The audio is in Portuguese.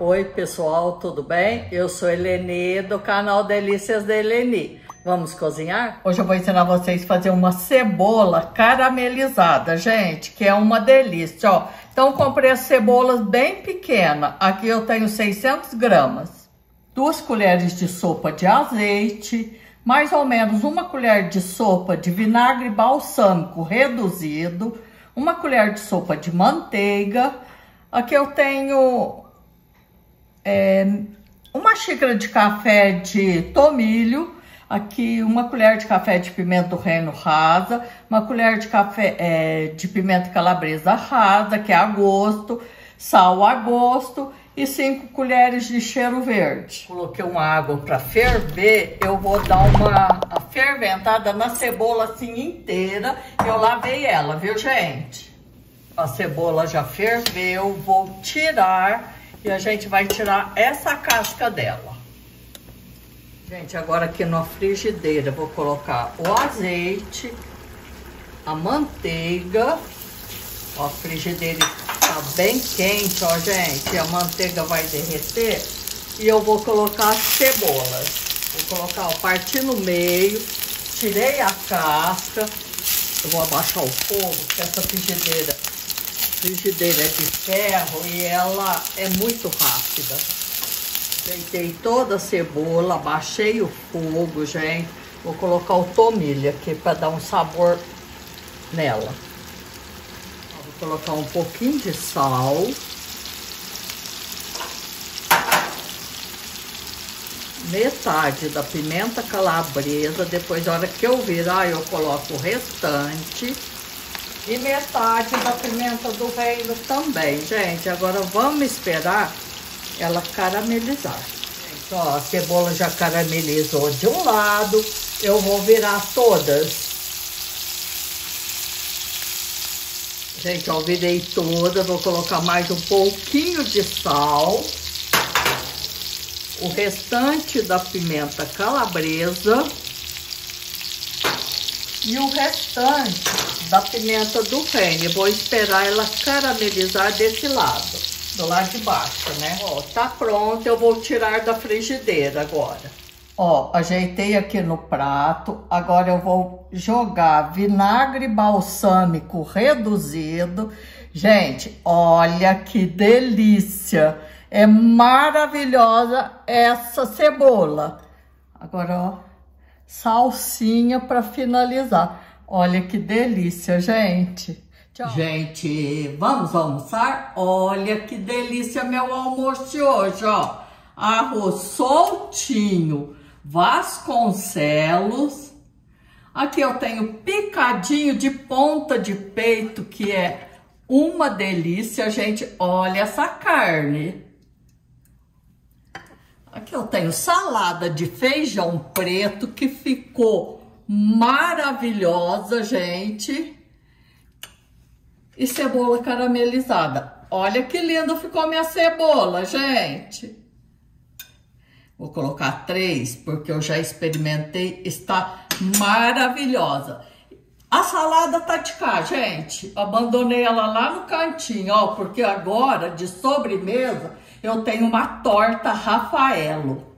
Oi pessoal, tudo bem? Eu sou Eleni do canal Delícias da Eleni. Vamos cozinhar? Hoje eu vou ensinar vocês a fazer uma cebola caramelizada, gente, que é uma delícia, ó. Então comprei as cebolas bem pequenas, aqui eu tenho 600 gramas. Duas colheres de sopa de azeite, mais ou menos uma colher de sopa de vinagre balsâmico reduzido, uma colher de sopa de manteiga. Aqui eu tenho é, uma xícara de café de tomilho, aqui uma colher de café de pimenta do reino rasa, uma colher de café é, de pimenta calabresa rasa, que é a gosto, sal a gosto e cinco colheres de cheiro verde. Coloquei uma água para ferver, eu vou dar uma ferventada na cebola assim inteira. Eu lavei ela, viu gente? A cebola já ferveu, vou tirar e a gente vai tirar essa casca dela. Gente, agora aqui na frigideira vou colocar o azeite, a manteiga. Ó, a frigideira tá bem quente, ó, gente. A manteiga vai derreter. E eu vou colocar as cebolas. Vou colocar, ó, partir no meio. Tirei a casca. Eu vou abaixar o fogo, porque essa frigideira frigideira é de ferro e ela é muito rápida. Deitei toda a cebola, baixei o fogo, gente. Vou colocar o tomilho aqui para dar um sabor nela. Vou colocar um pouquinho de sal. Metade da pimenta calabresa. Depois, na hora que eu virar, eu coloco o restante. E metade da pimenta do reino também, gente. Agora vamos esperar ela caramelizar. Ó, a cebola já caramelizou de um lado. Eu vou virar todas. Gente, ó, virei toda. Vou colocar mais um pouquinho de sal. O restante da pimenta calabresa. E o restante da pimenta do reino. Vou esperar ela caramelizar desse lado, do lado de baixo, né? Ó, tá pronto, eu vou tirar da frigideira agora. Ó, ajeitei aqui no prato. Agora eu vou jogar vinagre balsâmico reduzido. Gente, olha que delícia! É maravilhosa essa cebola. Agora, ó, salsinha para finalizar. Olha que delícia, gente. Tchau. Gente, vamos almoçar? Olha que delícia meu almoço de hoje, ó. Arroz soltinho, Vasconcelos. Aqui eu tenho picadinho de ponta de peito, que é uma delícia, gente. Olha essa carne. Aqui eu tenho salada de feijão preto, que ficou maravilhosa, gente. E cebola caramelizada. Olha que linda ficou minha cebola, gente. Vou colocar três, porque eu já experimentei, está maravilhosa. A salada tá de cá, gente. Abandonei ela lá no cantinho, ó, porque agora, de sobremesa, eu tenho uma torta Rafaelo.